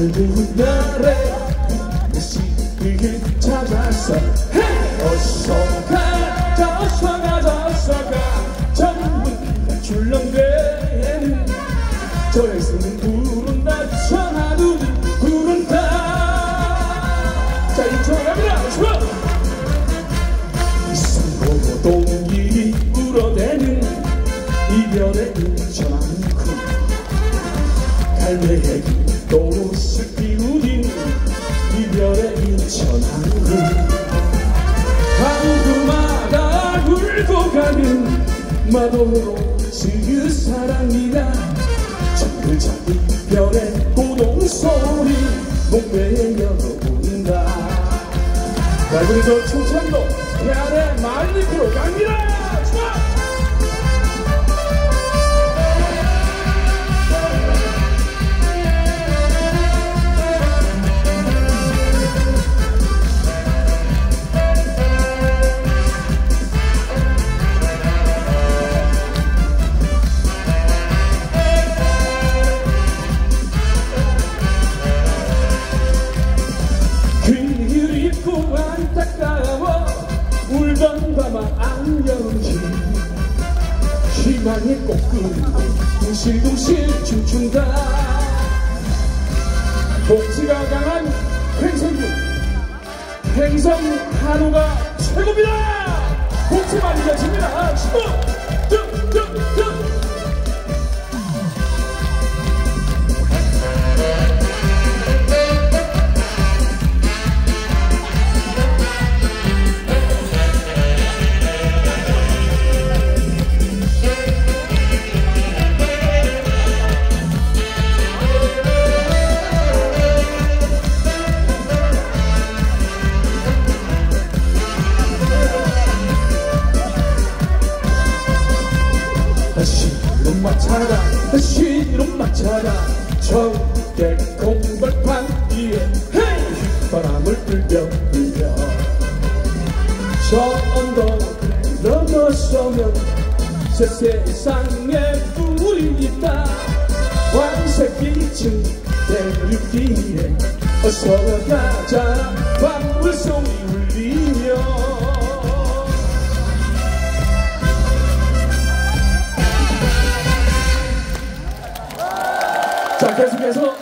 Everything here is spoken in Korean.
어두 마도로 지은 사랑이다 정글자 이별의 고동소리 목매에 열어본다. 낡은 저 충청도 해안의 말리프로 갑니다 희망의 꽃끈 둥실둥실 춤춘다. 복지가 강한 행성군 행성 한우가 최고입니다. 복지 많이 가십니다. 시고 다시로 맞춰라. 다시로 맞춰라. 저게 공벌판 위에 헤이! 바람을 불며 불며. 저 언덕을 넘어서면 새 세상에 불이 있다. 황색 빛은 대륙길에 어서 가자. 방울송이 울리 계속해서